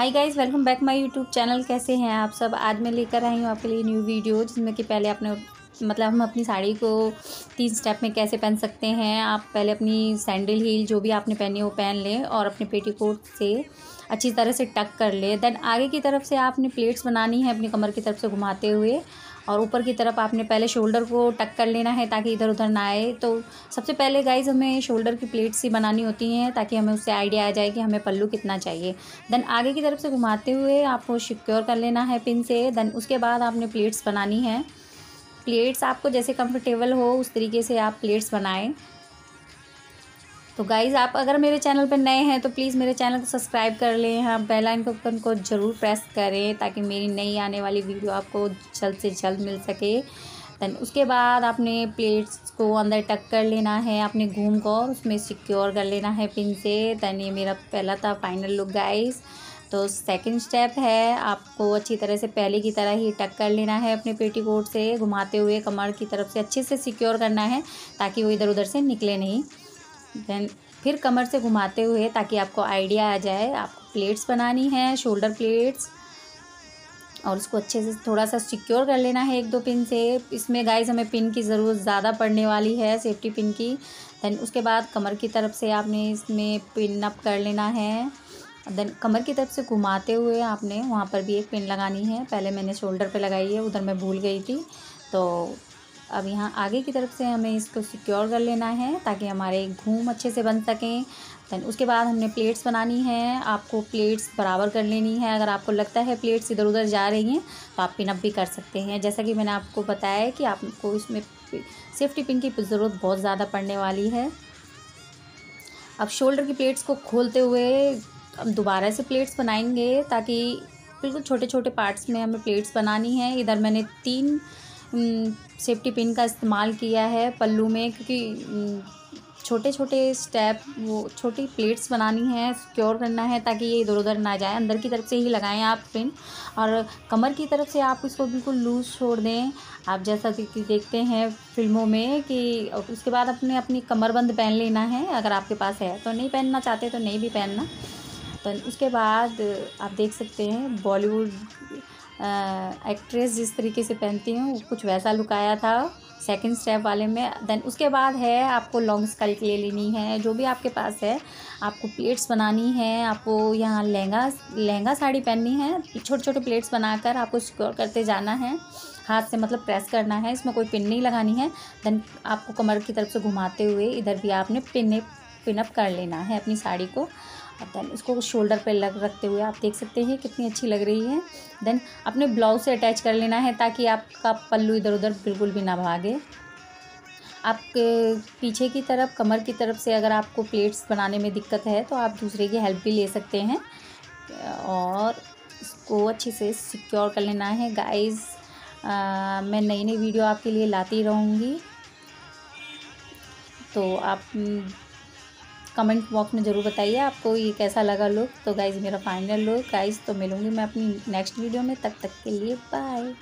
Hi guys welcome back my YouTube channel कैसे हैं आप सब? आज मैं लेकर आई हूँ आपके लिए न्यू वीडियो जिसमें कि पहले आपने मतलब हम अपनी साड़ी को तीन स्टेप में कैसे पहन सकते हैं। आप पहले अपनी सैंडल हील जो भी आपने पहनी हो पहन लें और अपने पेटीकोट से अच्छी तरह से टक कर लें। देन आगे की तरफ़ से आपने प्लेट्स बनानी है अपनी कमर की तरफ़ से घुमाते हुए। और ऊपर की तरफ़ आपने पहले शोल्डर को टक कर लेना है ताकि इधर उधर ना आए। तो सबसे पहले गाइज़ हमें शोल्डर की प्लेट्स ही बनानी होती हैं ताकि हमें उससे आइडिया आ जाए कि हमें पल्लू कितना चाहिए। देन आगे की तरफ़ से घुमाते हुए आपको सिक्योर कर लेना है पिन से। देन उसके बाद आपने प्लेट्स बनानी है। प्लेट्स आपको जैसे कंफर्टेबल हो उस तरीके से आप प्लेट्स बनाएँ। तो गाइज़ आप अगर मेरे चैनल पर नए हैं तो प्लीज़ मेरे चैनल को सब्सक्राइब कर लें। हाँ बेल आइकन को ज़रूर प्रेस करें, ताकि मेरी नई आने वाली वीडियो आपको जल्द से जल्द मिल सके। दैन उसके बाद आपने प्लेट्स को अंदर टक कर लेना है अपने घूम को उसमें सिक्योर कर लेना है पिन से। दैन ये मेरा पहला था फाइनल लुक गाइज़ तो सेकंड स्टेप है, आपको अच्छी तरह से पहले की तरह ही टक कर लेना है अपने पेटीकोट से। घुमाते हुए कमर की तरफ़ से अच्छे से सिक्योर करना है, ताकि वो इधर उधर से निकले नहीं। देन फिर कमर से घुमाते हुए ताकि आपको आइडिया आ जाए, आपको प्लेट्स बनानी है शोल्डर प्लेट्स और उसको अच्छे से थोड़ा सा सिक्योर कर लेना है एक दो पिन से। इसमें गाइस हमें पिन की ज़रूरत ज़्यादा पड़ने वाली है सेफ्टी पिन की। देन उसके बाद कमर की तरफ़ से आपने इसमें पिन अप कर लेना है। देन कमर की तरफ़ से घुमाते हुए आपने वहाँ पर भी एक पिन लगानी है। पहले मैंने शोल्डर पे लगाई है, उधर मैं भूल गई थी। तो अब यहाँ आगे की तरफ़ से हमें इसको सिक्योर कर लेना है ताकि हमारे घूम अच्छे से बन सकें। दैन उसके बाद हमने प्लेट्स बनानी है। आपको प्लेट्स बराबर कर लेनी है। अगर आपको लगता है प्लेट्स इधर उधर जा रही हैं तो आप पिनअप भी कर सकते हैं। जैसा कि मैंने आपको बताया कि आपको इसमें सेफ्टी पिन की ज़रूरत बहुत ज़्यादा पड़ने वाली है। अब शोल्डर की प्लेट्स को खोलते हुए हम दोबारा से प्लेट्स बनाएँगे ताकि बिल्कुल छोटे छोटे पार्ट्स में हमें प्लेट्स बनानी है। इधर मैंने तीन सेफ्टी पिन का इस्तेमाल किया है पल्लू में, क्योंकि छोटे छोटे स्टेप वो छोटी प्लेट्स बनानी है सिक्योर करना है ताकि ये इधर उधर ना जाए। अंदर की तरफ़ से ही लगाएँ आप पिन और कमर की तरफ़ से आप इसको बिल्कुल लूज़ छोड़ दें। आप जैसा कि देखते हैं फ़िल्मों में कि उसके बाद अपने, अपनी कमरबंद पहन लेना है, अगर आपके पास है तो। नहीं पहनना चाहते तो नहीं भी पहनना। तो उसके बाद आप देख सकते हैं बॉलीवुड एक्ट्रेस जिस तरीके से पहनती हूँ, कुछ वैसा लुक आया था सेकंड स्टेप वाले में। देन उसके बाद है, आपको लॉन्ग स्कल्ट ले लेनी है, जो भी आपके पास है। आपको प्लेट्स बनानी है, आपको यहाँ लहंगा लहंगा साड़ी पहननी है छोटे छोटे प्लेट्स बनाकर आपको सिक्योर करते जाना है। हाथ से मतलब प्रेस करना है, इसमें कोई पिन नहीं लगानी है। देन आपको कमर की तरफ़ से घुमाते हुए इधर भी आपने पिन पिनअप कर लेना है अपनी साड़ी को। देन इसको शोल्डर पे लग रखते हुए आप देख सकते हैं कितनी अच्छी लग रही है। देन अपने ब्लाउज से अटैच कर लेना है ताकि आपका पल्लू इधर उधर बिल्कुल भी ना भागे। आपके पीछे की तरफ़, कमर की तरफ़ से अगर आपको प्लेट्स बनाने में दिक्कत है तो आप दूसरे की हेल्प भी ले सकते हैं। और इसको अच्छे से सिक्योर कर लेना है। गाइस मैं नई नई वीडियो आपके लिए लाती रहूँगी। तो आप कमेंट बॉक्स में ज़रूर बताइए आपको ये कैसा लगा लुक तो गाइज़ मेरा फाइनल लुक गाइज़ तो मिलूँगी मैं अपनी नेक्स्ट वीडियो में। तब तक तक के लिए बाय